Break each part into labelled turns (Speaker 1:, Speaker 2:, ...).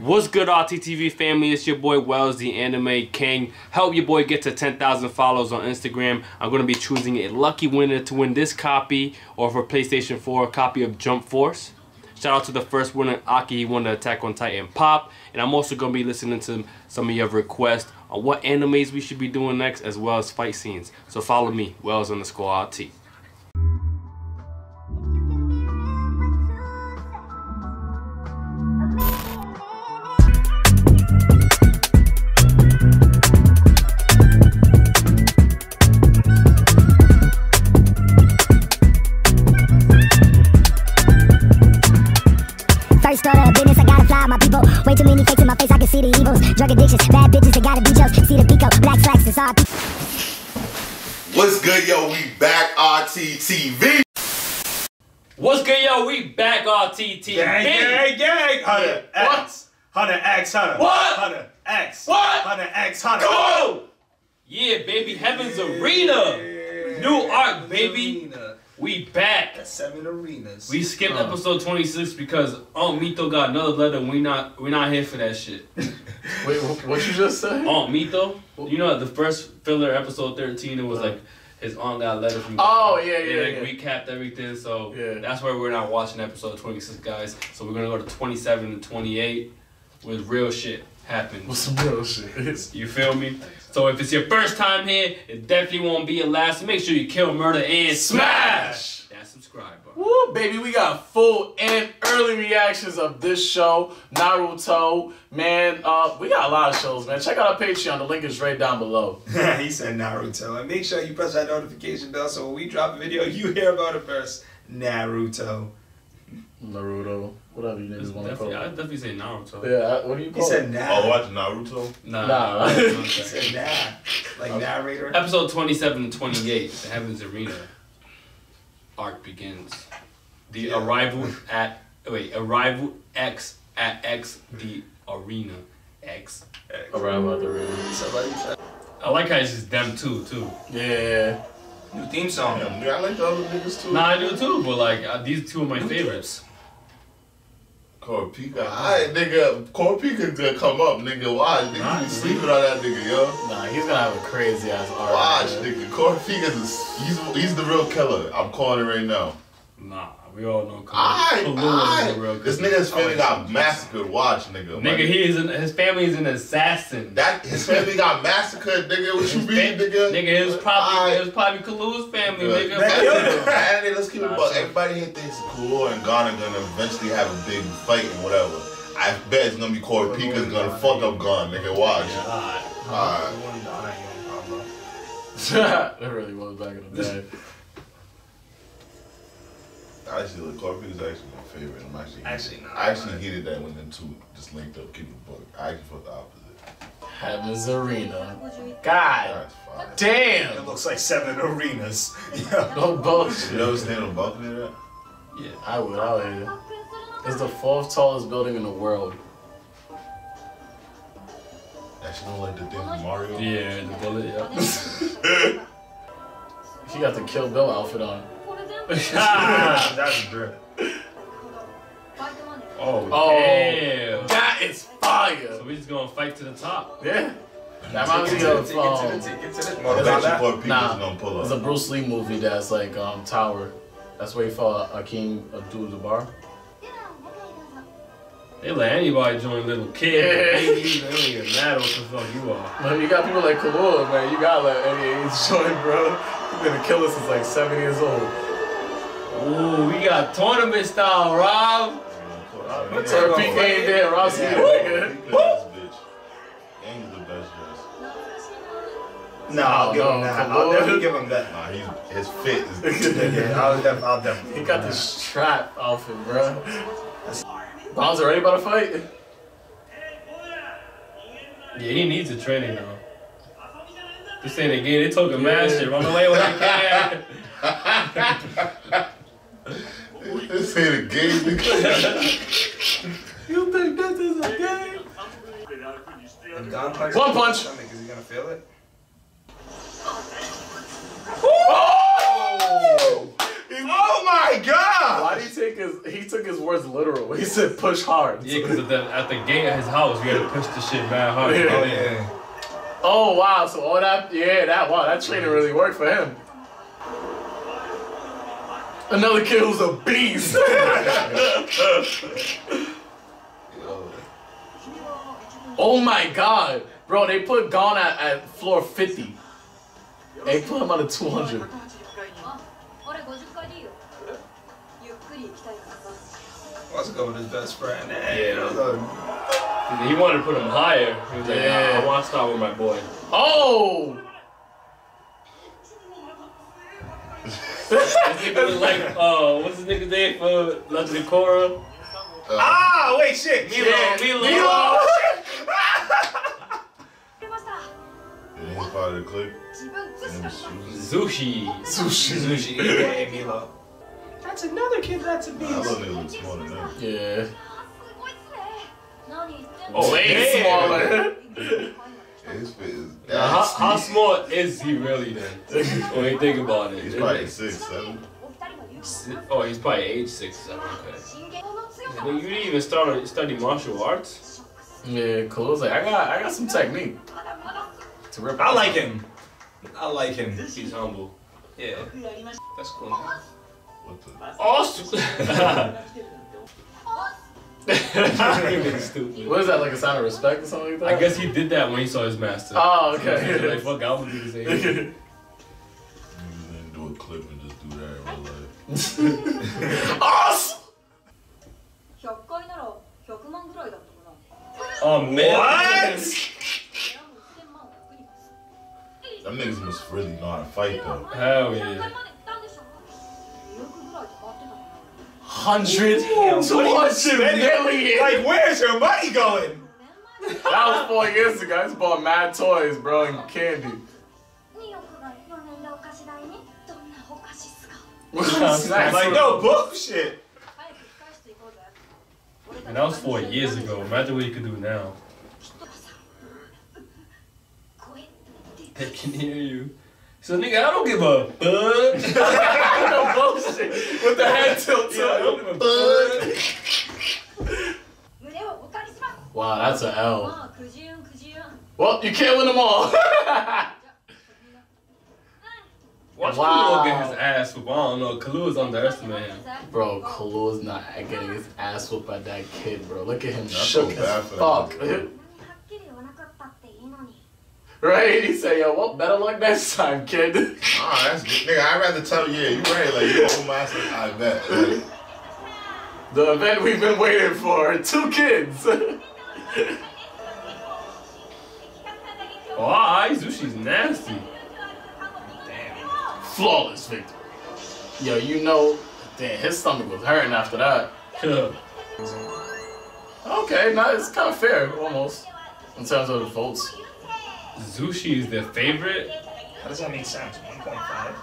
Speaker 1: What's good, RTTV family? It's your boy Wells, the Anime King. Help your boy get to 10,000 followers on Instagram. I'm going to be choosing a lucky winner to win this copy or for PlayStation 4 a copy of Jump Force. Shout out to the first winner, Aki. He won the Attack on Titan Pop. And I'm also going to be listening to some of your requests on what animes we should be doing next as well as fight scenes. So follow me, Wells underscore RT.
Speaker 2: Yo? We back RTTV.
Speaker 1: What's good, yo? We back RTTV.
Speaker 3: Gang, gang, gang. Hunter
Speaker 1: What?
Speaker 3: X. Hunter X, Hunter.
Speaker 1: What?
Speaker 3: Hunter X.
Speaker 1: What?
Speaker 3: Hunter X, Hunter.
Speaker 1: Come on! Yeah, baby, Heaven's Arena. New arc, baby.
Speaker 3: Arena.
Speaker 1: We back.
Speaker 3: That's seven arenas.
Speaker 1: We skipped episode 26 because Aunt Mito got another letter and we not we not here for that shit.
Speaker 4: Wait, what, what you just said?
Speaker 1: Aunt Mito, you know the first filler episode 13 it was like his aunt got a letter from
Speaker 4: Oh, yeah, yeah, yeah.
Speaker 1: recapped everything, so
Speaker 4: Yeah.
Speaker 1: that's why we're not watching episode 26, guys. So we're gonna go to 27 and 28 with real shit happens.
Speaker 4: What's some real shit?
Speaker 1: You feel me? So if it's your first time here, it definitely won't be your last. Make sure you kill, murder, and smash subscribe button.
Speaker 4: Woo, baby, we got full and early reactions of this show, Naruto. Man, uh, we got a lot of shows, man. Check out our Patreon. The link is right down below.
Speaker 3: he said Naruto. And make sure you press that notification bell so when we drop a video, you hear about it first. Naruto.
Speaker 4: Naruto, whatever you niggas want to
Speaker 1: Definitely,
Speaker 4: call
Speaker 1: I'd definitely say Naruto.
Speaker 4: Yeah, what do you
Speaker 3: He
Speaker 4: call
Speaker 3: said
Speaker 4: it?
Speaker 3: nah.
Speaker 2: Oh, watch Naruto.
Speaker 1: Nah.
Speaker 4: Nah.
Speaker 3: He said nah. Like narrator.
Speaker 1: Episode 27 and 28, the Heavens Arena arc begins. The
Speaker 3: Yeah.
Speaker 1: arrival at, wait, arrival X at X, the arena X.
Speaker 4: Around about the ring.
Speaker 3: Somebody
Speaker 1: I like how it's just them two, too.
Speaker 4: Yeah.
Speaker 3: New theme song.
Speaker 2: Yeah, I like the other niggas too.
Speaker 1: Nah, I do too, but like, uh, these two are my favorites.
Speaker 2: Core Pika. Alright, nigga. Core gonna come up, nigga. Watch. Nigga,
Speaker 1: Nah,
Speaker 2: you sleeping on that nigga, yo.
Speaker 4: Nah, he's gonna have a crazy ass arc.
Speaker 2: Watch, nigga. Core a, he's, he's the real killer. I'm calling it right now.
Speaker 1: Nah, we all know Killua.
Speaker 2: Alright,
Speaker 1: Killua is
Speaker 2: alright.
Speaker 1: real
Speaker 2: This nigga's family got
Speaker 3: Jesus.
Speaker 2: massacred. Watch, nigga.
Speaker 1: Nigga, he is an, his family is an assassin.
Speaker 2: That his family got massacred, nigga. What you mean, nigga?
Speaker 1: Nigga, it was probably
Speaker 2: Alright.
Speaker 1: it was probably Killua's family,
Speaker 2: Good.
Speaker 1: nigga.
Speaker 3: Man, yo.
Speaker 2: And let's keep it
Speaker 1: Nah,
Speaker 2: buck.
Speaker 1: so-
Speaker 2: Everybody here thinks Kuro and Gon are gonna eventually have a big fight and whatever. I bet it's gonna be Kurapika's gonna fuck up Gon, nigga. Watch.
Speaker 1: God.
Speaker 2: Alright.
Speaker 4: that really was back in the day.
Speaker 2: Actually, the Core is actually my favorite. I'm actually
Speaker 3: Actually, nah.
Speaker 2: I actually hated that when them two just linked up, keep it book. I actually felt the opposite.
Speaker 4: Heaven's Arena. God
Speaker 2: damn!
Speaker 3: It looks like seven arenas. Yeah.
Speaker 4: No bullshit.
Speaker 2: You ever stand on balcony of that?
Speaker 1: Yeah.
Speaker 4: I would, I would. It's the fourth tallest building in the world.
Speaker 2: Actually, don't like the thing from Mario.
Speaker 1: Yeah, the bullet, yeah.
Speaker 4: she got the Kill Bill outfit on.
Speaker 3: That's drip.
Speaker 1: oh,
Speaker 4: Oh,
Speaker 1: damn.
Speaker 4: that is fire.
Speaker 1: So
Speaker 4: fire.
Speaker 1: we just gonna fight to the top.
Speaker 4: Yeah. That reminds me
Speaker 3: Get to
Speaker 4: of
Speaker 3: get to the-
Speaker 4: um,
Speaker 3: get to the-
Speaker 2: That's
Speaker 3: Mortal
Speaker 2: actually
Speaker 3: Kombat.
Speaker 2: Kurapika's
Speaker 4: Nah.
Speaker 2: gonna pull
Speaker 4: there's a. Bruce Lee movie that's like um Tower. That's where he fought Kareem Abdul-Jabbar.
Speaker 1: They let anybody join little kid,
Speaker 4: Yeah.
Speaker 1: baby. They don't even matter what the fuck you are.
Speaker 4: But you got people like Killua, man. You gotta let any age join, bro. He's been a killer since like seven years old.
Speaker 1: Ooh, we got tournament style, Rob.
Speaker 4: What's up, peak game there, Rossi?
Speaker 2: Yeah,
Speaker 4: nigga?
Speaker 2: Pika's this bitch. Gang is the best dressed.
Speaker 3: No, I'll give him that. I'll definitely give him that.
Speaker 2: Nah, he's his fit is.
Speaker 3: Yeah, I'll, def- I'll definitely.
Speaker 4: He got this strap off him, bro. Bowser ready about to fight?
Speaker 1: Yeah, he needs a training though. This ain't a game. They talking mad
Speaker 4: Yeah.
Speaker 1: shit. Run away when they can.
Speaker 2: this ain't a game, nigga.
Speaker 4: You think this is a game?
Speaker 3: If Gon punches
Speaker 4: One
Speaker 3: him in the
Speaker 4: punch.
Speaker 3: stomach, Is he gonna feel it?
Speaker 4: Oh!
Speaker 3: Oh my god!
Speaker 4: Why did he take take his he took his words literal. He said push hard.
Speaker 1: Yeah, because at the, at the gate of his house, we had to push the shit mad hard.
Speaker 4: Yeah.
Speaker 3: Oh yeah.
Speaker 4: Oh wow, so all that yeah, that wow, that training really worked for him. Another kid who's a beast. oh my god. Bro, they put Gon at, at floor 50. They put him on a 200.
Speaker 3: What's going go with his best friend.
Speaker 1: Yeah. He wanted to put him higher. He was like,
Speaker 4: yeah.
Speaker 1: I want to start with my boy.
Speaker 4: Oh!
Speaker 1: nigga was like, oh, what's the nigga name for Luxury Cora? Uh,
Speaker 3: ah, wait, shit. Milo,
Speaker 1: yeah. Milo.
Speaker 4: Milo.
Speaker 2: He's part of the clique.
Speaker 1: Zushi.
Speaker 4: Zushi.
Speaker 3: Zushi. Yeah, Milo. That's another kid that's a beast.
Speaker 2: Nah, I love it looks more than that.
Speaker 4: Yeah.
Speaker 1: Oh,
Speaker 4: way
Speaker 1: hey.
Speaker 4: smaller.
Speaker 2: His fit is
Speaker 1: how, how, small is he really then? when you think about it.
Speaker 2: He's probably six, seven.
Speaker 1: Oh, he's probably age six, seven, okay. You didn't even start study martial arts.
Speaker 4: Yeah, cool. I like, I got, I got some technique. To rip
Speaker 3: I like him. I like him.
Speaker 1: He's humble.
Speaker 3: Yeah. That's cool.
Speaker 2: What the?
Speaker 1: Awesome. stupid.
Speaker 4: What is that like a sign of respect or something like that?
Speaker 1: I guess he did that when he saw his master.
Speaker 4: Oh,
Speaker 1: So he was like,
Speaker 4: okay.
Speaker 1: fuck, I'm gonna do the same.
Speaker 2: Niggas didn't do a clip and just do that in real life.
Speaker 4: awesome.
Speaker 5: 100回なら100万ぐらいだったかな
Speaker 1: Oh man.
Speaker 5: 部屋も1000万を100に貸す
Speaker 2: Them niggas must really know how to fight though.
Speaker 1: Hell
Speaker 5: 100回
Speaker 1: yeah.
Speaker 4: hundred
Speaker 3: Like, where's your money going?
Speaker 4: that was four years ago. I just bought mad toys, bro, and candy.
Speaker 3: like, no bullshit.
Speaker 1: And that was four years ago. Imagine what you could do now. They can hear you. So nigga, I don't give a fuck.
Speaker 4: with the bullshit, with the head tilt.
Speaker 1: Yeah, I don't give a fuck.
Speaker 4: wow, that's an L. Well, you can't win them all.
Speaker 1: Watch
Speaker 4: wow.
Speaker 1: Killua get his ass whooped. I don't know. Killua is underestimated.
Speaker 4: Bro, Killua is not getting his ass whooped by that kid, bro. Look at him.
Speaker 2: That's
Speaker 4: Shook
Speaker 2: so
Speaker 4: as fuck. Right? He said, yo, well, better luck next time, kid.
Speaker 2: Ah, that's good. Nigga, I'd rather tell you, yeah, you right. Like, you own my ass. I bet. Like,
Speaker 4: The event we've been waiting for. Two kids.
Speaker 1: Oh, alright, Zushi's nasty.
Speaker 4: Flawless victory. Yo, you know, damn, his stomach was hurting after that. Okay, now it's kind of fair, almost, in terms of the votes.
Speaker 1: Zushi is their favorite?
Speaker 3: How does that make sense? 1.5?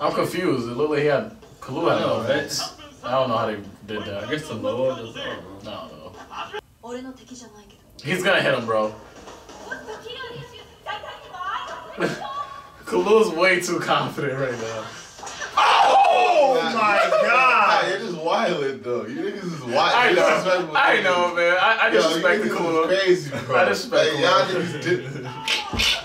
Speaker 4: I'm confused. It looked like he had Killua had. I don't know how they did that.
Speaker 1: I guess the lower was I don't know.
Speaker 4: He's gonna hit him, bro. Killua's way too confident right now.
Speaker 3: Oh
Speaker 2: Nah,
Speaker 3: my
Speaker 2: Nah,
Speaker 3: god!
Speaker 2: you're just wild though. You niggas is wild.
Speaker 4: I
Speaker 2: You
Speaker 4: know.
Speaker 2: disrespectful
Speaker 4: I
Speaker 2: niggas.
Speaker 4: know, man. I, I
Speaker 2: Yo, you
Speaker 4: disrespect the
Speaker 2: niggas is crazy, bro.
Speaker 4: I disrespect
Speaker 2: like, y'all
Speaker 4: Killua.
Speaker 2: niggas did.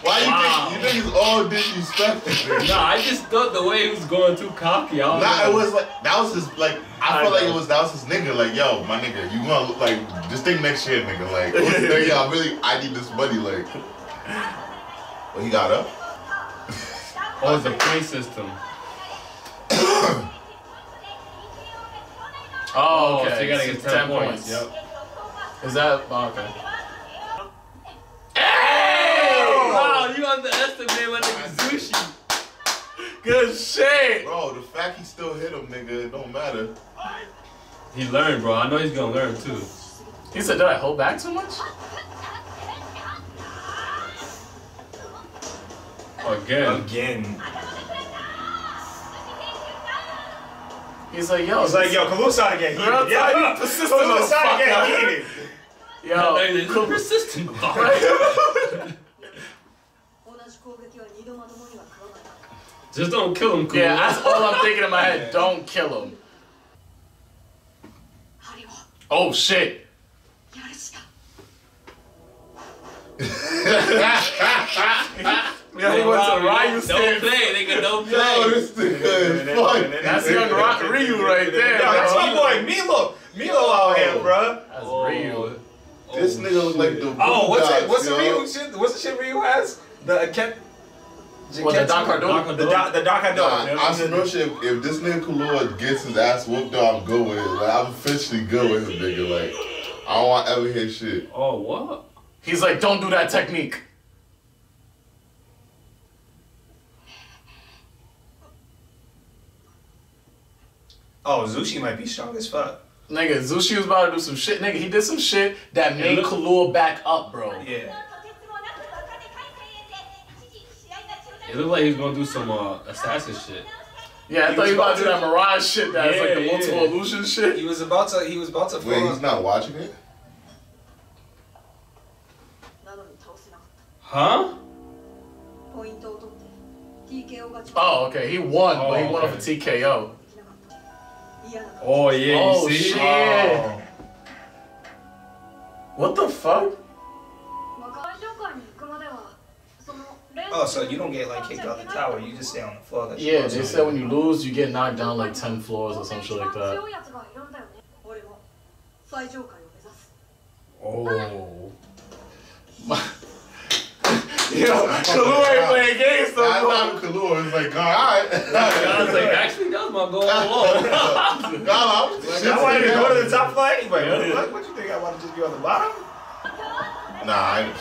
Speaker 2: Why you
Speaker 4: Wow.
Speaker 2: think you niggas all disrespectful? nigga?
Speaker 1: Nah, I just thought the way he was going too cocky. I
Speaker 2: Nah,
Speaker 1: know.
Speaker 2: it was like that was his like. I,
Speaker 4: I
Speaker 2: felt like it was that was his nigga. Like, yo, my nigga, you gonna look like just think next year, nigga. Like, what's the- yo, I really, I need this money. Like, well, he got up.
Speaker 1: Oh, it's a point system.
Speaker 4: Oh, oh, okay.
Speaker 1: so you gotta get 10, points. Yep.
Speaker 4: Is that oh, okay?
Speaker 1: Wow, you underestimate my nigga Zushi.
Speaker 4: Good shit.
Speaker 2: Bro, the fact he still hit him, nigga, it don't matter.
Speaker 1: He learned, bro. I know he's gonna learn too.
Speaker 4: He said, "Did I hold back too much?"
Speaker 1: Again.
Speaker 3: Again.
Speaker 4: He's like, yo.
Speaker 3: He's like, yo, Kaluk's out of
Speaker 4: game.
Speaker 3: Yeah,
Speaker 4: yeah. persistent.
Speaker 3: Kaluk's out
Speaker 4: of
Speaker 3: game.
Speaker 4: Yo,
Speaker 1: Kaluk persistent. Just don't kill him,
Speaker 4: Yeah, that's all I'm thinking in my head. Don't kill him. Oh shit. Yeah, he went to Ryu
Speaker 1: Don't play, nigga, don't play.
Speaker 2: Yo, this nigga is
Speaker 4: That's young Rock Ryu right there.
Speaker 3: Yo, that's my boy Milo. Milo out here, bro.
Speaker 4: That's
Speaker 1: oh.
Speaker 4: Ryu.
Speaker 2: This nigga look like the
Speaker 3: Oh, what's it? What's the Ryu shit? What's the shit Ryu has? The kept
Speaker 4: well, the Doc Cardona.
Speaker 3: The Doc, the
Speaker 2: Nah, I should know shit. If this nigga Killua gets his ass whooped, though, I'm good with it. Like, I'm officially good with him, nigga. Like, I don't want to ever hear shit.
Speaker 1: Oh, what?
Speaker 4: He's like, don't do that technique.
Speaker 3: Oh, Zushi might be strong as fuck.
Speaker 4: Nigga, Zushi was about to do some shit. Nigga, he did some shit that made Killua back up, bro.
Speaker 3: Yeah.
Speaker 1: It looked like he was gonna do some uh, assassin shit.
Speaker 4: Yeah, I he thought he was about to do that Mirage shit. That's yeah, like the multiple
Speaker 1: yeah.
Speaker 4: illusion shit.
Speaker 3: He was about to. He was about to.
Speaker 2: Wait, he's not watching it.
Speaker 1: Huh?
Speaker 4: Oh, okay. He won, oh, but he won
Speaker 1: oh,
Speaker 4: okay. off a TKO.
Speaker 1: Oh yeah, you
Speaker 4: oh,
Speaker 1: see?
Speaker 4: Shit.
Speaker 3: Oh.
Speaker 4: What the fuck?
Speaker 3: Oh, so you don't get like kicked out the tower, you just stay on the floor.
Speaker 4: yeah, they said when you lose, you get knocked down like 10 floors or some shit like that.
Speaker 1: Oh.
Speaker 4: Yo, Killua ain't playing games no
Speaker 2: I
Speaker 4: more.
Speaker 2: thought Killua was like, alright.
Speaker 1: I was like, actually, that was my goal all along.
Speaker 2: Nah, I was just
Speaker 3: I wanted to go to the top flight. Anyway, what, the what you think? I want to just be on the bottom?
Speaker 2: Nah, I.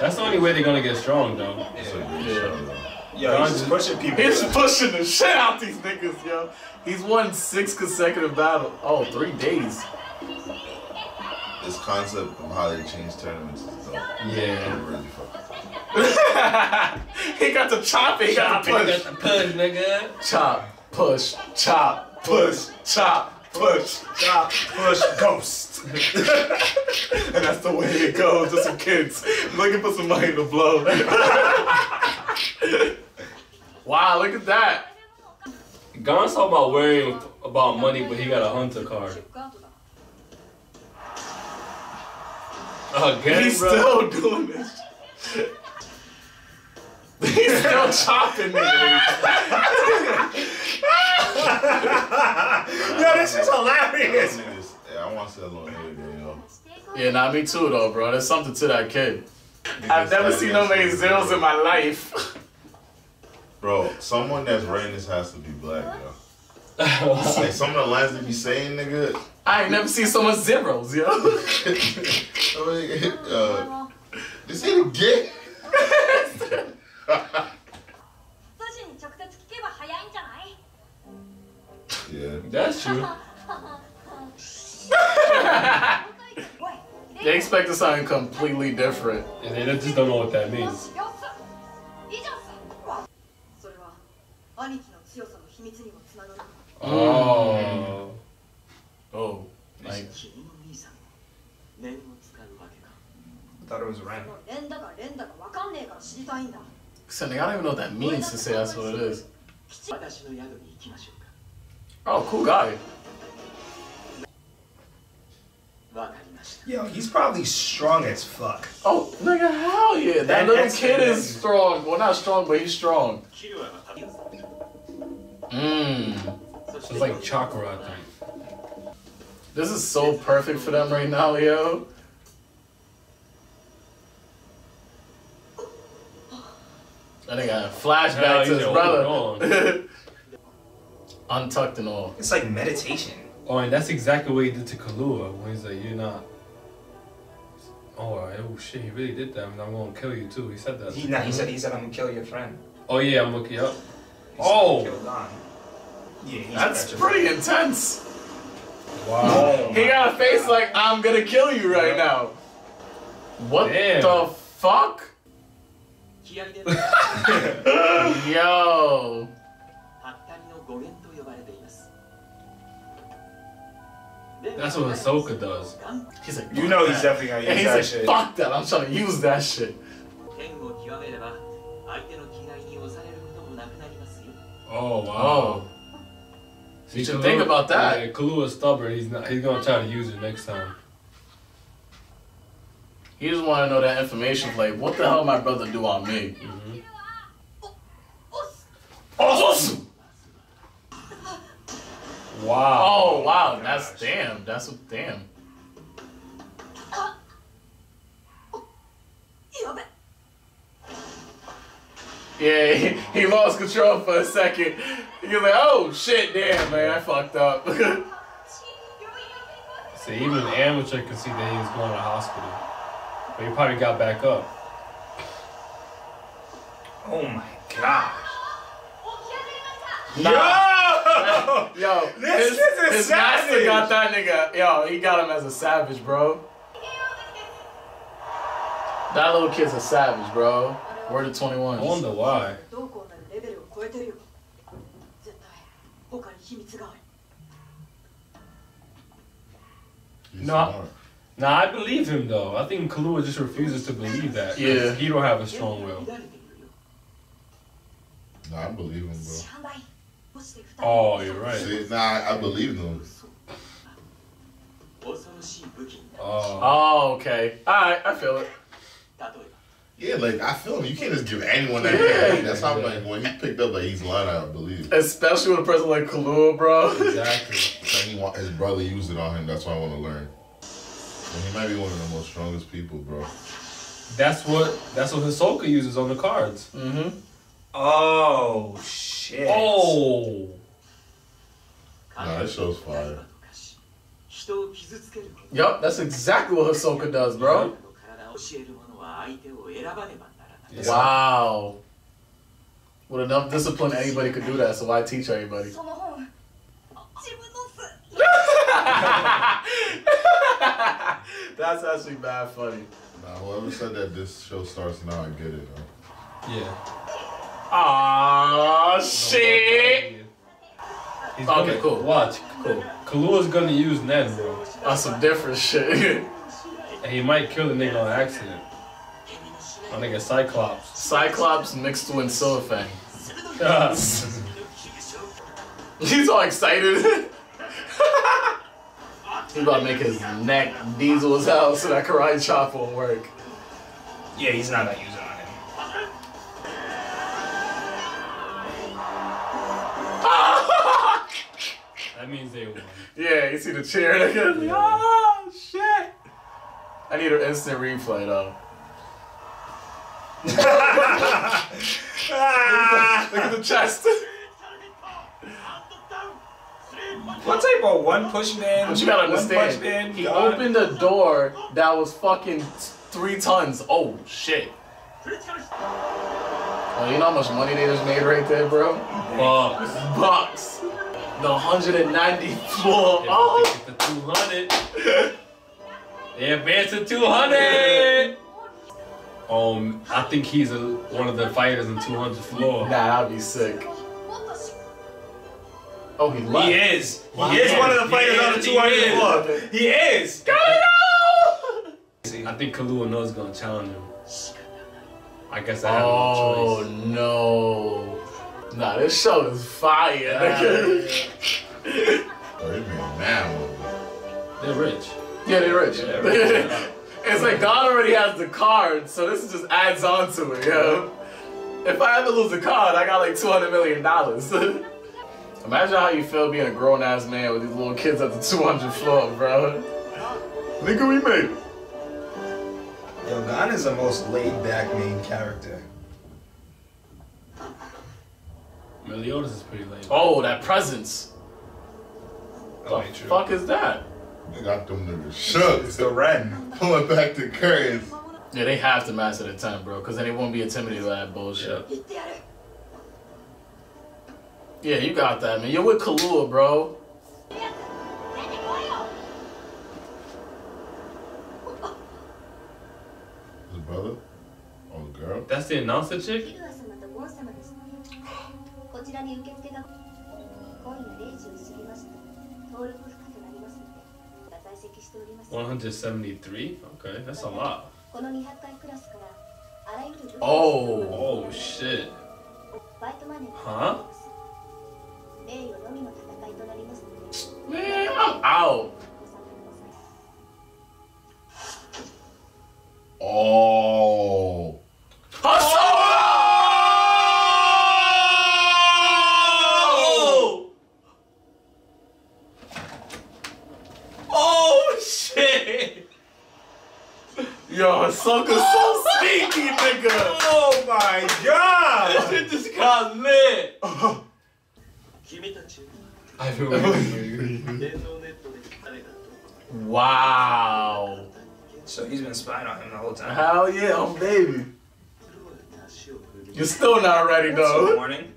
Speaker 1: That's the only way they're gonna get strong, though.
Speaker 2: Yeah. a good show, though.
Speaker 3: Yo, he's just pushing people.
Speaker 4: He's pushing the shit out these niggas, yo. He's won six consecutive battles. Oh, three days.
Speaker 2: This concept of how they change tournaments is dope.
Speaker 1: Yeah.
Speaker 2: Really fucking.
Speaker 4: he got the. Chop, got push.
Speaker 1: Got the push, nigga.
Speaker 4: Chop, push, chop, push, chop, push,
Speaker 3: chop, push, ghost.
Speaker 4: and that's the way it goes to some kids looking for somebody to blow. wow, look at that.
Speaker 1: Gon's talking about worrying about money, but he got a hunter card. Again,
Speaker 4: He's
Speaker 1: bro.
Speaker 4: still doing this. He's still chopping niggas.
Speaker 3: Yo, this is hilarious.
Speaker 2: Yeah, I want to see a little nigga yo.
Speaker 4: Yeah, not me too though, bro. There's something to that kid. I've never seen
Speaker 2: that
Speaker 4: no many zeros in my life.
Speaker 2: Bro, someone that's writing this has to be black, yo. Like some of the lines they be saying, nigga.
Speaker 4: I ain't never seen so much zeros, yo.
Speaker 2: I mean, uh, this ain't gay.
Speaker 1: That's true.
Speaker 4: they expect something completely different.
Speaker 1: And they just don't know what that means.
Speaker 5: Oh. Mm.
Speaker 1: Oh.
Speaker 4: Like.
Speaker 3: I thought it was
Speaker 4: rent. Except I don't even know what that means to say that's what it is. Oh, cool guy.
Speaker 3: Yo, he's probably strong as fuck.
Speaker 4: Oh, nigga, hell yeah. That,
Speaker 3: that
Speaker 4: little kid is strong. Well, not strong, but he's strong. Mmm.
Speaker 1: It's like chakra, I think.
Speaker 4: This is so perfect for them right now, yo. I think I flashback to his brother. untucked and all.
Speaker 3: It's like meditation.
Speaker 1: Oh, and that's exactly what he did to Killua when he's like, "You're not." Oh, oh shit! He really did that. I mean, I'm gonna kill you too. He said that.
Speaker 3: He, nah, he said he said I'm gonna kill your friend.
Speaker 1: Oh yeah, I'm looking up. oh.
Speaker 3: Don. Yeah,
Speaker 4: that's pretty intense.
Speaker 1: Wow.
Speaker 4: he got a face like I'm gonna kill you right yeah. now. What
Speaker 1: Damn.
Speaker 4: the fuck? Yo.
Speaker 1: That's what Hisoka does.
Speaker 4: He's like,
Speaker 3: you know,
Speaker 4: that.
Speaker 3: he's definitely gonna use and
Speaker 4: he's
Speaker 3: that
Speaker 4: like,
Speaker 3: shit.
Speaker 4: Fuck that! I'm trying to use that shit.
Speaker 1: Oh wow! So
Speaker 4: you should think about that.
Speaker 1: Yeah, Killua is stubborn. He's not. He's gonna try to use it next time.
Speaker 4: He just want to know that information. Like, what the hell my brother do on me? Mm -hmm. Awesome.
Speaker 1: Wow.
Speaker 4: Oh wow, that's damn. That's what damn. Yeah, he, he lost control for a second. He was like, oh shit, damn man, I fucked up.
Speaker 1: See, even an amateur could see that he was going to the hospital, but he probably got back up.
Speaker 3: Oh my gosh.
Speaker 4: Nah.
Speaker 3: Yo!
Speaker 4: yo,
Speaker 3: this
Speaker 4: his,
Speaker 3: kid's a
Speaker 4: his
Speaker 3: savage.
Speaker 4: master got that nigga. Yo, he got him as a savage, bro. That little kid's a savage, bro. Word of 21.
Speaker 1: I wonder why. No, no, I believe him though. I think Killua just refuses to believe that.
Speaker 4: Yeah,
Speaker 1: he don't have a strong will.
Speaker 2: No, I believe him, bro.
Speaker 1: Oh, you're right.
Speaker 2: See, nah, I,
Speaker 6: I believe in them.
Speaker 1: Oh.
Speaker 4: oh, okay. All right, I feel it.
Speaker 2: Yeah, like I feel him. You can't just give anyone that. Yeah. That's how I'm like when he picked up like he's lying. I believe.
Speaker 4: Especially with a person like Killua, bro.
Speaker 1: Exactly.
Speaker 2: so he want, his brother used it on him. That's why I want to learn. And he might be one of the most strongest people, bro.
Speaker 1: That's what that's what Hisoka uses on the cards.
Speaker 4: Mm-hmm.
Speaker 3: Oh shit!
Speaker 1: Oh.
Speaker 2: Nah, that show's fire.
Speaker 4: Yup, that's exactly what Hisoka does, bro.
Speaker 6: Yeah.
Speaker 4: Wow. With enough discipline, anybody could do that. So why teach
Speaker 5: anybody?
Speaker 4: That's actually bad funny.
Speaker 2: Nah, whoever said that this show starts now, I get it. Though.
Speaker 1: Yeah.
Speaker 4: Aww, shit.
Speaker 1: He's
Speaker 4: Okay,
Speaker 1: gonna,
Speaker 4: cool.
Speaker 1: Watch. Cool. Killua's gonna use Nen, bro.
Speaker 4: That's some different shit.
Speaker 1: And he might kill the nigga on accident. My nigga Cyclops.
Speaker 4: Cyclops mixed with Silverfang. He's all excited. He's about to make his neck Diesel's as hell so that karate chop won't work.
Speaker 3: Yeah, he's not gonna use
Speaker 1: means they won.
Speaker 4: Yeah, you see the chair nigga? Oh shit! I need an instant replay though. Look at the chest.
Speaker 3: What type of one push man?
Speaker 4: But you gotta
Speaker 3: one punch man
Speaker 4: understand, he
Speaker 3: God?
Speaker 4: opened a door that was fucking three tons. Oh shit. Oh, you know how much money they just made right there, bro?
Speaker 1: Bucks.
Speaker 4: Bucks the 194.
Speaker 1: Oh. The 200. They advanced to 200. Um, I think he's a, one of the fighters in 200 floor.
Speaker 4: Nah, I'd be sick. Oh, he left.
Speaker 3: He is. He is one of the fighters on the 200 floor. He is.
Speaker 1: Got it I think Killua knows gonna challenge him. I guess I have
Speaker 4: oh,
Speaker 1: no choice.
Speaker 4: Oh no. Nah, this show is fire. nigga.
Speaker 2: Oh, they made mad one.
Speaker 1: They're rich.
Speaker 4: yeah, they're rich.
Speaker 1: Yeah, they're rich.
Speaker 4: it's like God already has the card, so this just adds on to it, yo. If I ever lose a card, I got like $200 million. Imagine how you feel being a grown ass man with these little kids at the 200 floor, bro. Nigga, we made it.
Speaker 3: Yo, Gon is the most laid back main character.
Speaker 1: Meliodas is pretty late.
Speaker 4: Oh, that presence.
Speaker 3: That
Speaker 4: the fuck is that?
Speaker 2: They got them niggas shook.
Speaker 3: It's the Ren
Speaker 2: pulling back the curtains.
Speaker 4: Yeah, they have to master the time, bro, because then it won't be intimidated by that bullshit.
Speaker 5: Yeah.
Speaker 4: yeah, you got that, man. You're with Killua, bro.
Speaker 2: His brother? Or the girl?
Speaker 1: That's the announcer chick?
Speaker 7: らに受付が今夜0時を過ぎました登録不可となりますのでが在籍しております
Speaker 1: 173? Okay, that's a lot.
Speaker 7: この200階クラスからあらゆる部
Speaker 4: Oh.
Speaker 1: Oh shit.
Speaker 7: バイトマネーが
Speaker 1: Huh?
Speaker 7: 名誉のみの戦いとなりますので
Speaker 4: Man, I'm out.
Speaker 7: ご参加ください
Speaker 2: Oh.
Speaker 1: Oh!
Speaker 4: Yo, Hisoka's so sneaky, nigga.
Speaker 3: Oh my god.
Speaker 1: This shit just got lit.
Speaker 6: I've been.
Speaker 4: Wow.
Speaker 3: So he's been spying on him the whole time.
Speaker 4: Hell yeah, oh baby. You're still not ready though.
Speaker 6: Good morning.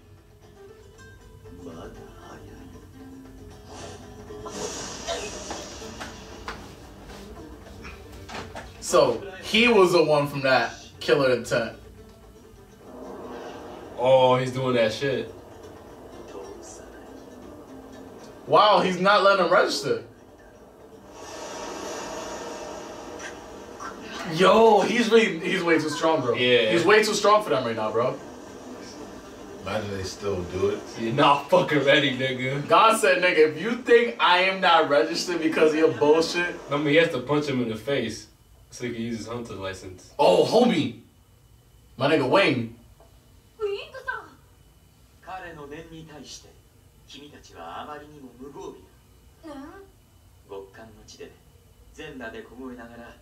Speaker 4: So, he was the one from that killer intent.
Speaker 1: Oh, he's doing that shit.
Speaker 4: Wow, he's not letting him register. Yo, he's really he's way too strong, bro.
Speaker 1: Yeah.
Speaker 4: He's way too strong for them right now, bro.
Speaker 2: Imagine they still do it.
Speaker 1: You're not fucking ready, nigga.
Speaker 4: God said, nigga, if you think I am not registered because of your bullshit.
Speaker 1: I mean, he has to punch him in the face. so he can use his hunter license.
Speaker 4: oh homie. My nigga Wayne.
Speaker 5: ウィンクさん
Speaker 6: 彼の念に対して君たちはあまりにも無防備だ極寒の地で全裸で凍えながら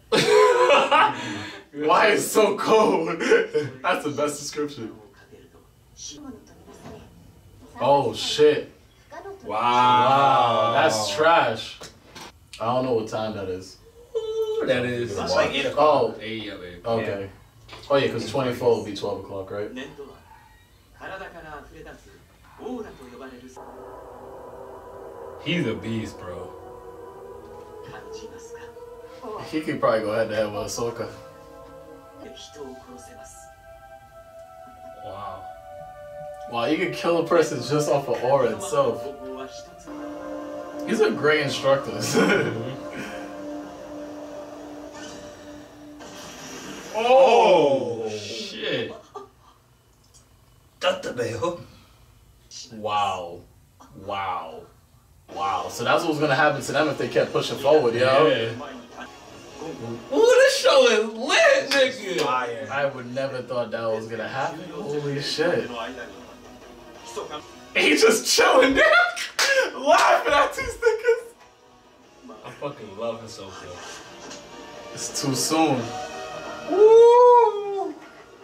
Speaker 4: Why is so cold? That's the best description.
Speaker 6: をかけると死
Speaker 7: ものとみなされ
Speaker 4: Oh shit.
Speaker 7: 不可能と
Speaker 4: Wow, that's trash. I don't know what time that is.
Speaker 1: that is.
Speaker 3: That's like 8 o'clock.
Speaker 4: Oh,
Speaker 1: yeah, babe.
Speaker 4: Okay. Oh, yeah, because 24 will be 12 o'clock, right?
Speaker 1: He's a beast, bro.
Speaker 4: He could probably go
Speaker 6: ahead and have uh, a Hisoka.
Speaker 1: Wow.
Speaker 4: Wow, you could kill a person just off of aura itself.
Speaker 6: These are great instructors. Mm-hmm.
Speaker 4: He's a great instructor.
Speaker 1: Oh, shit.
Speaker 3: Got the bail.
Speaker 4: wow. Wow. Wow. So that's what was gonna happen to them if they kept pushing forward, yo.
Speaker 1: Yeah.
Speaker 6: 前に立ち
Speaker 1: Ooh, this show is lit, nigga.
Speaker 3: Fire.
Speaker 4: I would never thought that was gonna happen. Holy shit.
Speaker 6: の間に密か
Speaker 4: He just chilling there, laughing at these niggas.
Speaker 1: I fucking love Ahsoka.
Speaker 4: It's too soon. Woo!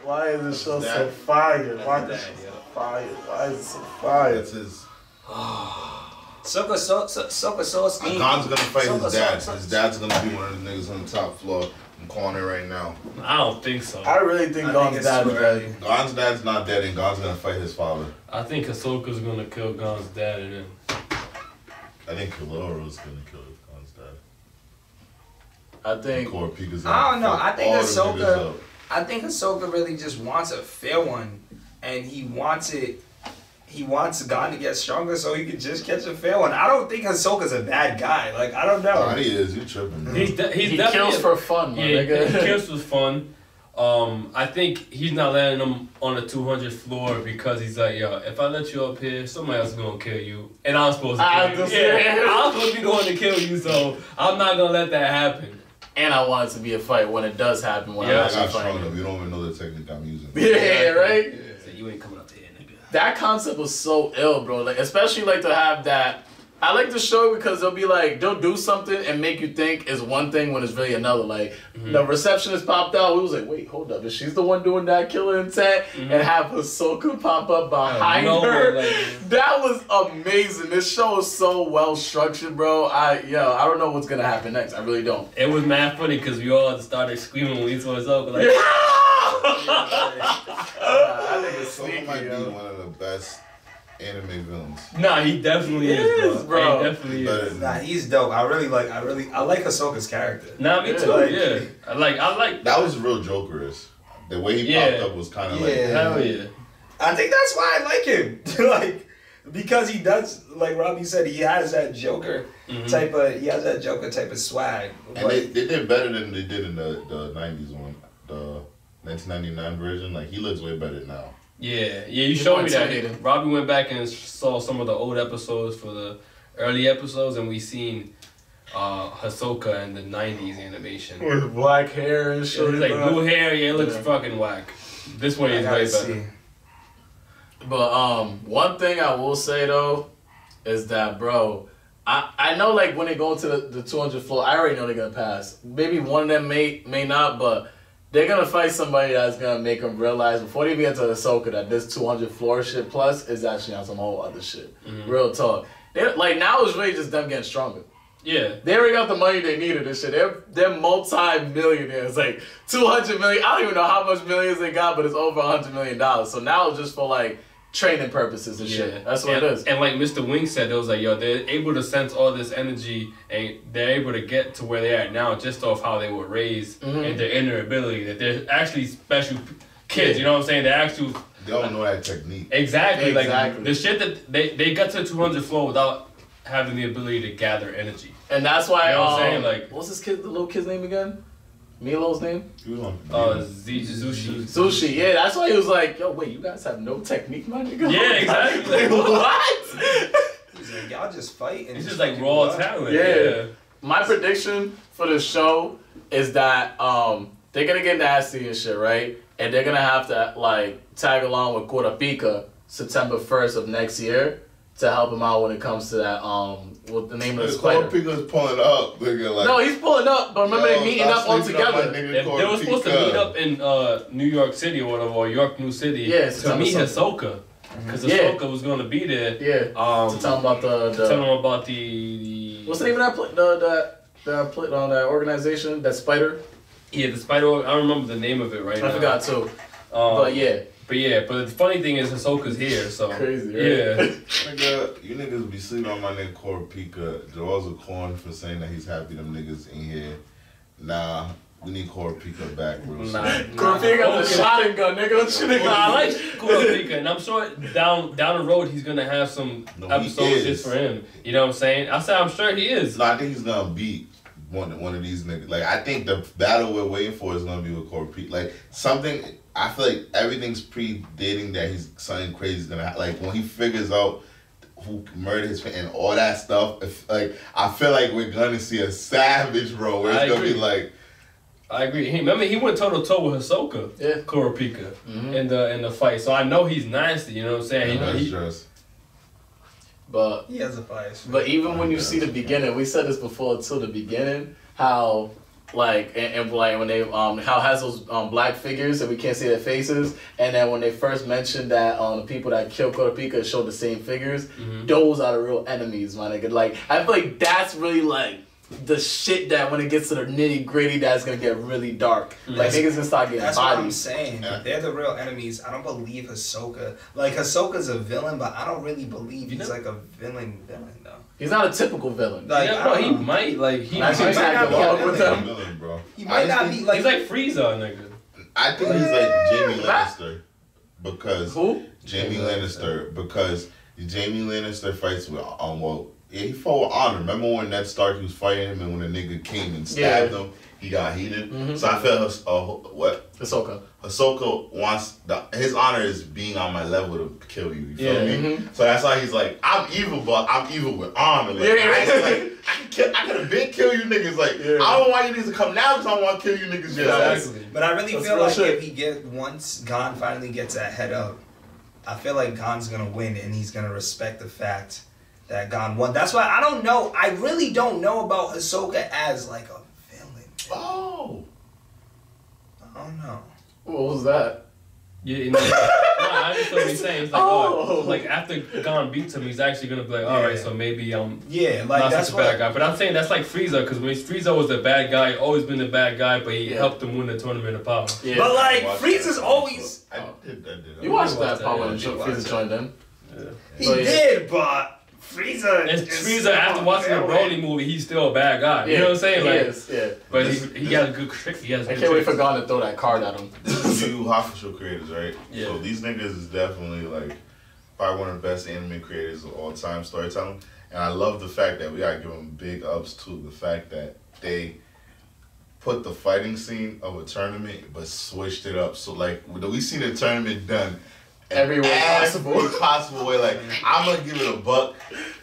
Speaker 4: Why is this show so fire? Why is
Speaker 1: that,
Speaker 4: it so fire? Why is it so fire?
Speaker 2: That's his.
Speaker 3: Soka so so Soka so.
Speaker 2: Gon's gonna fight
Speaker 3: Soka,
Speaker 2: his dad.
Speaker 3: Soka,
Speaker 2: His dad's gonna be one of the niggas on the top floor. I'm calling it right now.
Speaker 1: I don't think so.
Speaker 4: I really think Gon's dad is
Speaker 3: early.
Speaker 4: ready.
Speaker 2: Gon's dad's not dead, and Gon's gonna fight his father.
Speaker 1: I think Hisoka's gonna kill Gon's dad and then.
Speaker 2: I think Kaloro's gonna kill Gon's dad.
Speaker 4: I think.
Speaker 2: Kurapika's
Speaker 3: I don't know. I think
Speaker 2: all Hisoka-
Speaker 3: I think Hisoka really just wants a fair one, and he wants it. He wants God to get stronger so he can just catch a fair one. I don't think Hisoka's a bad guy. Like I don't know.
Speaker 2: Nah, he is. You tripping?
Speaker 1: He's de- he's
Speaker 4: he
Speaker 1: definitely
Speaker 4: kills for fun, my
Speaker 1: Yeah,
Speaker 4: nigga.
Speaker 1: he kills was fun. Um, I think he's not letting him on the 200th floor because he's like, yo, if I let you up here, somebody else is gonna kill you, and I'm supposed to
Speaker 4: I
Speaker 1: kill you. Yeah, I'm supposed to be going to kill you, so I'm not gonna let that happen.
Speaker 4: And I want it to be a fight when it does happen. When
Speaker 1: Yeah,
Speaker 4: I'm
Speaker 2: I
Speaker 4: actually
Speaker 2: got strong
Speaker 4: fighting.
Speaker 2: enough. You don't even know the technique I'm using.
Speaker 4: Yeah, right.
Speaker 1: So you ain't coming up to here, nigga.
Speaker 4: That concept was so ill, bro. Like, especially like to have that. I like the show because they'll be like, they'll do something and make you think is one thing when it's really another. Like, mm-hmm. the receptionist popped out. We was like, wait, hold up. Is she's the one doing that killer intent? Mm-hmm. And have Hisoka pop up behind
Speaker 1: no,
Speaker 4: her.
Speaker 1: like-
Speaker 4: that was amazing. This show is so well structured, bro. I, yo, I don't know what's going to happen next. I really don't.
Speaker 1: It was mad funny because we all started screaming when we saw Hisoka, like,
Speaker 4: I think it's
Speaker 2: Hisoka
Speaker 4: sneaky,
Speaker 2: might be one of the best anime villains.
Speaker 1: nah, he definitely
Speaker 4: He
Speaker 1: is, bro.
Speaker 4: is, bro.
Speaker 1: He definitely
Speaker 2: Better
Speaker 1: is.
Speaker 3: Nah, he's dope. I really like. I really. I like Hisoka's character.
Speaker 1: Nah, me
Speaker 4: Yeah,
Speaker 1: too.
Speaker 3: like-
Speaker 1: yeah, I like, I like.
Speaker 2: That was real Jokerish. The way he
Speaker 1: Yeah.
Speaker 2: popped up was kind of
Speaker 3: Yeah.
Speaker 2: like.
Speaker 1: Hell yeah.
Speaker 3: I think that's why I like him. like because he does, like Robbie said, he has that Joker
Speaker 1: Mhm.
Speaker 3: type of. He has that Joker type of swag.
Speaker 2: And they, they did better than they did in the, the 90s one. The 1999 version. Like, he looks way better now.
Speaker 1: Yeah, yeah, you showed me that. Robbie went back and saw some of the old episodes for the early episodes, and we seen uh, Hisoka in the '90s animation.
Speaker 4: With black hair and
Speaker 1: It
Speaker 4: shit.
Speaker 1: was like
Speaker 4: bro.
Speaker 1: blue hair. Yeah, it looks
Speaker 4: Yeah.
Speaker 1: fucking whack. This one is way
Speaker 3: see.
Speaker 1: better.
Speaker 4: But um, one thing I will say though is that, bro, I I know like when they go into the, the 200 floor, I already know they're gonna pass. Maybe one of them may may not, but they're gonna fight somebody that's gonna make them realize before they even get to Hisoka that this 200 floor shit plus is actually on some whole other shit. Mm-hmm. Real talk. They're, like now it's really just them getting stronger.
Speaker 1: Yeah,
Speaker 4: They already got the money they needed and shit. They're they're multi millionaires, like two hundred million. I don't even know how much millions they got, but it's over hundred million dollars. So now it's just for like training purposes and
Speaker 1: yeah.
Speaker 4: shit. That's what
Speaker 1: and,
Speaker 4: it is.
Speaker 1: And like Mr. Wing said, it was like, yo, they're able to sense all this energy, and they're able to get to where they're at now just off how they were raised
Speaker 4: Mhm.
Speaker 1: and their inner ability. That they're actually special p- kids. You know what I'm saying? They're actual
Speaker 2: They don't know that technique.
Speaker 1: Exactly. Like
Speaker 4: Exactly.
Speaker 1: the shit that they they got to the 200 floor without having the ability to gather energy.
Speaker 4: And that's why
Speaker 1: You know what I'm
Speaker 4: um,
Speaker 1: saying? Like-
Speaker 4: what's this kid, the little kid's name again? Milo's name?
Speaker 2: He was on.
Speaker 1: Uh, Z Zushi.
Speaker 4: Sushi. Yeah, that's why he was like, yo, wait, you guys have no technique, my nigga.
Speaker 1: Yeah, exactly.
Speaker 4: Like, what?
Speaker 3: He's like, y'all just fight and
Speaker 1: It's just like raw
Speaker 3: fucking
Speaker 1: talent.
Speaker 4: Yeah.
Speaker 1: Yeah.
Speaker 4: My prediction for the show is that um they're gonna get nasty and shit, right? And they're gonna have to like tag along with Kurapika September first of next year to help him out when it comes to that um what the name of the
Speaker 2: His
Speaker 4: spider.
Speaker 2: Pico's pulling up, nigga. Like,
Speaker 4: No, he's pulling up, but remember
Speaker 2: yo,
Speaker 4: they meeting up all
Speaker 2: sleeping on my
Speaker 4: together.
Speaker 1: They, they were supposed to meet up in uh, New York City or whatever, or York New City,
Speaker 4: Yeah,
Speaker 1: to
Speaker 4: September
Speaker 1: meet
Speaker 4: something.
Speaker 1: Hisoka. Because
Speaker 4: Yeah.
Speaker 1: Hisoka was going to be there.
Speaker 4: Yeah.
Speaker 1: Um,
Speaker 4: to tell him about the,
Speaker 1: to
Speaker 4: the
Speaker 1: tell them about the, the
Speaker 4: what's the name of that pla- the that that pla- on that organization that spider?
Speaker 1: yeah the spider. I don't remember the name of it right now.
Speaker 4: I forgot too.
Speaker 1: Um,
Speaker 4: but yeah,
Speaker 1: But yeah, but the funny thing is Hisoka's here, so
Speaker 4: crazy. Right?
Speaker 1: Yeah.
Speaker 2: Nigga, you niggas be sleeping on my nigga Kurapika. Joel's a corn for saying that he's happy them niggas in here. Nah, we need Kurapika back real soon.
Speaker 1: Nah,
Speaker 4: Kurapika got the
Speaker 1: Okay.
Speaker 4: shotgun, nigga. What you think?
Speaker 1: Nah, I like Kurapika, and I'm sure down down the road he's gonna have some
Speaker 2: No,
Speaker 1: episodes just for him. You know what I'm saying? I said I'm sure he is.
Speaker 2: No, I think he's gonna beat one one of these niggas. Like I think the battle we're waiting for is gonna be with Kurapika. Like something. I feel like everything's predating that he's something crazy is gonna happen. Like when he figures out who murdered his fa- and all that stuff. If, like I feel like we're gonna see a savage, bro. Where it's
Speaker 1: I
Speaker 2: gonna
Speaker 1: agree.
Speaker 2: be like.
Speaker 1: I agree. He, remember he went toe to toe with Hisoka,
Speaker 4: Yeah.
Speaker 1: Kurapika,
Speaker 4: Mhm.
Speaker 1: in the in the fight. So I know he's nasty. You know what I'm saying? You know, he,
Speaker 2: just
Speaker 4: But
Speaker 3: He has a bias.
Speaker 4: But even when you see the beginning, we said this before too. The beginning, how like and, and like when they um how has those um black figures and we can't see their faces, and then when they first mentioned that um the people that killed Kurapika showed the same figures, those are the real enemies, my nigga. Like I feel like that's really like the shit that when it gets to the nitty gritty, that's gonna get really dark. Like niggas gonna start getting
Speaker 3: That's what I'm saying.
Speaker 2: Yeah.
Speaker 3: They're the real enemies. I don't believe Hisoka. Like Hisoka's a villain, but I don't really believe
Speaker 1: You
Speaker 3: he's
Speaker 1: know-
Speaker 3: like a villain villain though.
Speaker 4: He's not a typical villain.
Speaker 3: Like
Speaker 1: yeah,
Speaker 3: I
Speaker 1: bro, he
Speaker 3: know.
Speaker 1: might like he
Speaker 4: Actually,
Speaker 1: might,
Speaker 4: tag
Speaker 3: not be a villain.
Speaker 2: villain, bro.
Speaker 3: He might
Speaker 2: just
Speaker 3: not
Speaker 2: think-
Speaker 3: be like
Speaker 1: he's like Frieza, nigga.
Speaker 2: I think he's like Jaime Lannister because
Speaker 4: Who?
Speaker 2: Jaime Lannister because Jaime Lannister fights with um well yeah he fought with honor. Remember when Ned Stark was fighting him and when the nigga came and stabbed
Speaker 4: Yeah.
Speaker 2: him, he got heated.
Speaker 4: Mhm.
Speaker 2: So I felt Ahs- uh, what
Speaker 4: Hisoka.
Speaker 2: Hisoka wants the, his honor is being on my level to kill you. You feel
Speaker 1: Yeah.
Speaker 2: me?
Speaker 4: Mhm.
Speaker 2: So that's why he's like I'm evil, but I'm evil with honor. Like,
Speaker 4: Yeah.
Speaker 2: I, like, I can kill, I could have been kill you niggas. Like
Speaker 4: Yeah.
Speaker 2: I don't want you niggas to come now because I want to kill you niggas. Yeah,
Speaker 1: Exactly.
Speaker 3: But I really
Speaker 4: That's
Speaker 3: feel
Speaker 4: real
Speaker 3: like
Speaker 4: shit.
Speaker 3: if he get once Gon finally gets that head up, I feel like Gon's gonna win and he's gonna respect the fact that Gon won. That's why I don't know. I really don't know about Hisoka as like a villain.
Speaker 2: Oh.
Speaker 3: I don't know.
Speaker 4: What was that?
Speaker 1: Yeah, you know, no, I understand what he's saying. It's like, oh,
Speaker 4: Oh.
Speaker 1: like after Gon beats him, he's actually gonna be like, all right,
Speaker 3: Yeah.
Speaker 1: so maybe I'm
Speaker 3: Yeah, like
Speaker 1: not
Speaker 3: that's
Speaker 1: such a bad guy. But I'm saying that's like Frieza, because when Frieza was the bad guy, always been the bad guy, but he
Speaker 4: Yeah.
Speaker 1: helped him win the tournament of power.
Speaker 4: Yeah.
Speaker 3: But like Frieza's
Speaker 2: that.
Speaker 3: always
Speaker 2: I did, I did.
Speaker 4: I you watched
Speaker 1: watched
Speaker 4: that
Speaker 1: that,
Speaker 4: part
Speaker 1: yeah,
Speaker 4: when
Speaker 1: I
Speaker 3: did watch
Speaker 4: Frieza joined in.
Speaker 3: he
Speaker 4: Oh, yeah.
Speaker 3: did, but Frieza.
Speaker 1: And Frieza, after watching the
Speaker 3: villain.
Speaker 1: Broly movie, he's still a bad guy. You know what I'm saying?
Speaker 4: He
Speaker 1: Like,
Speaker 4: is, yeah.
Speaker 1: but he,
Speaker 2: This-
Speaker 1: he got a good trick. He has
Speaker 4: I
Speaker 1: good
Speaker 4: can't wait for
Speaker 1: tricks.
Speaker 4: Gon to throw that card at him.
Speaker 2: This is two official creators, right?
Speaker 1: Yeah.
Speaker 2: So these niggas is definitely like probably one of the best anime creators of all time storytelling. And I love the fact that we gotta give them big ups to the fact that they put the fighting scene of a tournament but switched it up. So like when we see the tournament done
Speaker 4: Every way possible.
Speaker 2: Every possible way. Like I'm gonna give it a buck.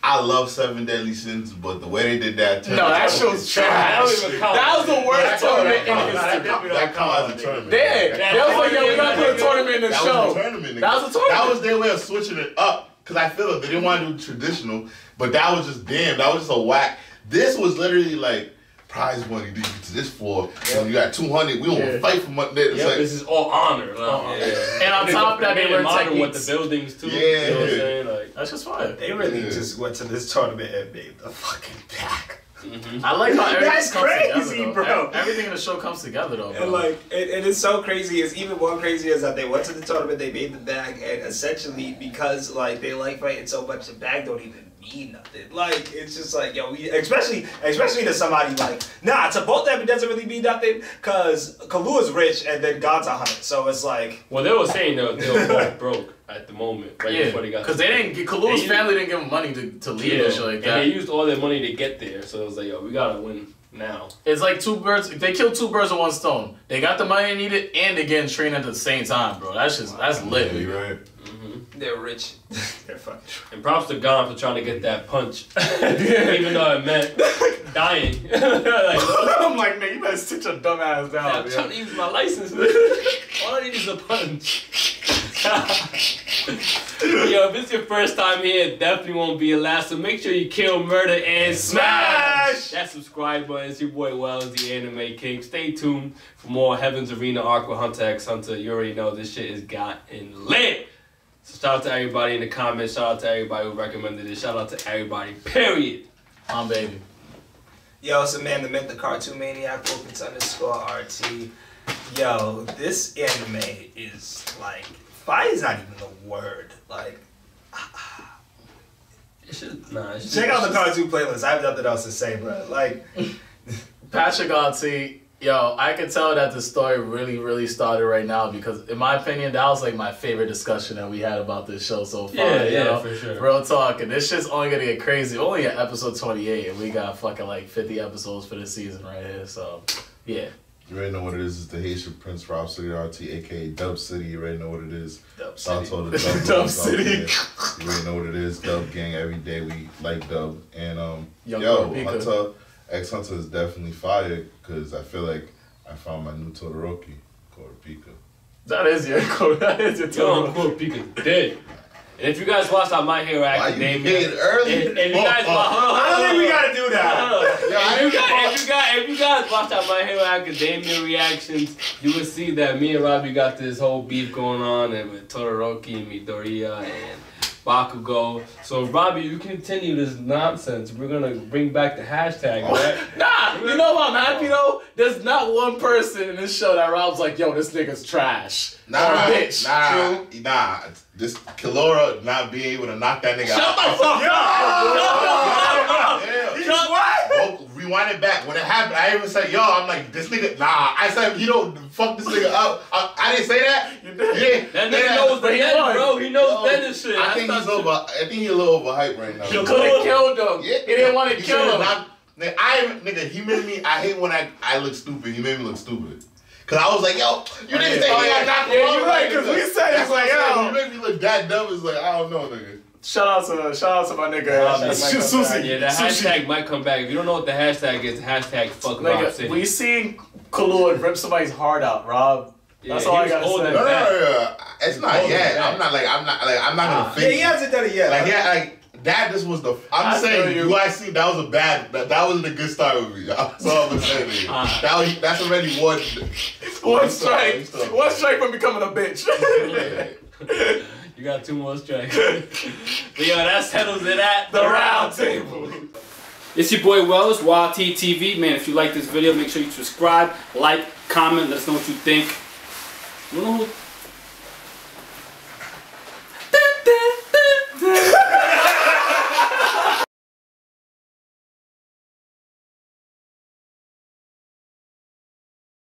Speaker 2: I love Seven Deadly Sins, but the way they did that, tournament.
Speaker 4: No, that show's trash.
Speaker 1: That even count.
Speaker 4: That was the worst
Speaker 2: count-
Speaker 4: tournament in history.
Speaker 2: That count as a tournament.
Speaker 4: Damn.
Speaker 1: That-
Speaker 4: They was like, yo, we gotta put a tournament in the
Speaker 2: That
Speaker 4: show.
Speaker 2: was a tournament.
Speaker 4: That was a tournament.
Speaker 2: That was their way of switching it up. Cause I feel like they didn't want to do traditional, but that was just damn. That was just a whack. This was literally like prize money. Did you get to this for? And you got two hundred. We don't
Speaker 4: Yeah.
Speaker 2: fight for money. It's
Speaker 1: Yeah,
Speaker 2: like
Speaker 1: this is all honor. Like,
Speaker 4: Uh-uh.
Speaker 1: yeah.
Speaker 4: And on top of that, they
Speaker 1: made
Speaker 4: were
Speaker 1: it modern with the buildings too.
Speaker 2: Yeah.
Speaker 1: You know what I'm saying? Like,
Speaker 4: That's just fire.
Speaker 3: They really
Speaker 2: Yeah.
Speaker 3: just went to this tournament and made the fucking back. Mm-hmm.
Speaker 4: I like how everything
Speaker 3: That's
Speaker 4: comes
Speaker 3: crazy,
Speaker 4: together,
Speaker 3: bro.
Speaker 4: Everything in the show comes together, though, bro.
Speaker 3: And like, it, it is so crazy. It's even more crazy is that they went to the tournament, they made the bag, and essentially because like they like fighting so much, the bag don't even mean nothing. Like it's just like yo, we, especially especially to somebody like nah, to both of them it doesn't really mean nothing because Killua's rich and then Gon's a hundred, so it's like
Speaker 1: well, they were saying though they were both broke at the moment, right
Speaker 4: yeah,
Speaker 1: before they got.
Speaker 4: because they didn't. get Killua's
Speaker 1: They-
Speaker 4: family didn't give them money to, to leave
Speaker 1: yeah,
Speaker 4: and shit like
Speaker 1: and they used all their money to get there, so it was like, yo, we gotta win now.
Speaker 4: It's like two birds. If they killed two birds with one stone. They got the money they needed, and they getting trained at the same time, bro. That's just that's lit.
Speaker 2: Yeah, you're right.
Speaker 3: They're rich. they're fucking.
Speaker 1: And props to Gon for trying to get that punch, even though it meant dying. like,
Speaker 4: I'm like, man, you better sit your dumb ass down.
Speaker 1: I'm
Speaker 4: man.
Speaker 1: trying to use my license. Man. All I need is a punch. Yo, if it's your first time here, it definitely won't be your last. So make sure you kill, murder, and smash,
Speaker 4: Smash!
Speaker 1: that subscribe button. It's your boy Wells, the Anime King. Stay tuned for more Heaven's Arena Aqua Hunter x Hunter. You already know this shit is gotten lit. So shout out to everybody in the comments. Shout out to everybody who recommended it. Shout out to everybody. Period.
Speaker 4: On baby.
Speaker 3: Yo, it's a man, the myth, the cartoon maniac, Wilkins underscore RT. Yo, this anime is like, fire is not even the word. Like,
Speaker 1: It should, nah, it should,
Speaker 3: check out the cartoon playlist. I have nothing else to say, but like,
Speaker 4: Patrick Auntie, yo, I can tell that the story really, really started right now because, in my opinion, that was like my favorite discussion that we had about this show so far.
Speaker 1: Yeah,
Speaker 4: you
Speaker 1: yeah,
Speaker 4: know?
Speaker 1: for sure.
Speaker 4: Real talk, and this shit's only gonna get crazy. We're only at episode 28, and we got fucking like 50 episodes for this season right here. So, yeah.
Speaker 2: You already know what it is. It's the Haitian Prince Rob City RT, aka Dub City. You already know what it is.
Speaker 3: Dub
Speaker 2: Shout
Speaker 3: City.
Speaker 2: to the Dub,
Speaker 4: Dub
Speaker 2: Dub
Speaker 4: City.
Speaker 2: You already know what it is. Dub Gang. Every day we like Dub. And um,
Speaker 4: Young
Speaker 2: yo,
Speaker 4: Kurapika.
Speaker 2: Hunter X Hunter is definitely fire because I feel like I found my new Todoroki, Kurapika.
Speaker 4: That is your code. That is your
Speaker 1: Yo,
Speaker 4: tone.
Speaker 1: Uncle Pika's dead. And if you guys watched our My Hero
Speaker 2: Why you
Speaker 1: Academia,
Speaker 2: getting early?
Speaker 1: If, if you guys,
Speaker 2: Oh, oh.
Speaker 1: hold on, hold on,
Speaker 3: I don't think we gotta do that.
Speaker 1: Hold on.
Speaker 2: Yeah, I
Speaker 1: if, you
Speaker 2: ain't
Speaker 1: guys,
Speaker 2: fuck-
Speaker 1: if you guys, if you guys watched our My Hero Academia reactions, you would see that me and Robbie got this whole beef going on, and with Todoroki and Midoriya and Bakugo. So Robbie, you continue this nonsense. We're gonna bring back the hashtag, oh, right?
Speaker 4: Nah, you know what I'm happy though? Oh. There's not one person in this show that Rob's like, yo, this nigga's trash.
Speaker 2: Nah,
Speaker 4: or a bitch.
Speaker 2: nah, nah. This Killua not being able to knock that nigga
Speaker 1: Shut
Speaker 2: out.
Speaker 1: the fuck up!
Speaker 2: Yeah.
Speaker 1: Shut
Speaker 3: what?
Speaker 2: Well, rewind it back. When it happened, I even said, "Yo," I'm like, "This nigga." Nah, I said, "You don't fuck this nigga up." I, I didn't say that.
Speaker 4: You did.
Speaker 2: Yeah,
Speaker 1: That nigga knows the end, bro. He knows
Speaker 2: Yo,
Speaker 1: then shit.
Speaker 2: I think he's over. I think he's a little overhyped right now.
Speaker 4: He could have killed him.
Speaker 2: Yeah,
Speaker 4: he didn't want to kill
Speaker 2: should've
Speaker 4: him.
Speaker 2: knocked- nigga, I nigga, he made me. I hate when I I look stupid. He made me look stupid. Cause I was like, yo, you didn't say
Speaker 4: Oh,
Speaker 2: he got knocked
Speaker 4: Yeah,
Speaker 2: off,
Speaker 4: you're right,
Speaker 2: like,
Speaker 4: 'cause we said it's like, yo.
Speaker 2: You made me look that dumb. It's like I don't know, nigga.
Speaker 4: Shout out to shout out to my nigga uh,
Speaker 1: Hashtag
Speaker 4: Sh-
Speaker 3: might come back.
Speaker 4: Susie.
Speaker 1: Yeah, that
Speaker 4: Sushi.
Speaker 1: hashtag might come back. If you don't know what the hashtag is, hashtag fuck Rob
Speaker 4: Nigga,
Speaker 1: City.
Speaker 4: we seen Killua rip somebody's heart out, Rob.
Speaker 1: Yeah,
Speaker 4: That's
Speaker 1: he
Speaker 4: all I gotta say.
Speaker 2: No, no, no, no. It's not
Speaker 1: Hold it
Speaker 2: yet. I'm not like I'm not like I'm not gonna
Speaker 4: Ah.
Speaker 2: fake.
Speaker 3: Yeah, he hasn't done it yet.
Speaker 2: Like yeah, like that. This was the. I'm
Speaker 4: I
Speaker 2: saying
Speaker 4: feel you.
Speaker 2: you. I see that was a bad. That, that wasn't a good start with me. That's all I'm saying. to you.
Speaker 1: Ah.
Speaker 2: That was, that's already one.
Speaker 4: One strike.
Speaker 2: One strike.
Speaker 4: One strike from becoming a bitch.
Speaker 1: You got two more strikes. but yo, that settles it at
Speaker 4: the round table.
Speaker 8: It's your boy Wells, Wild TV. Man, if you like this video, make sure you subscribe, like, comment, let us know what you think. You know who...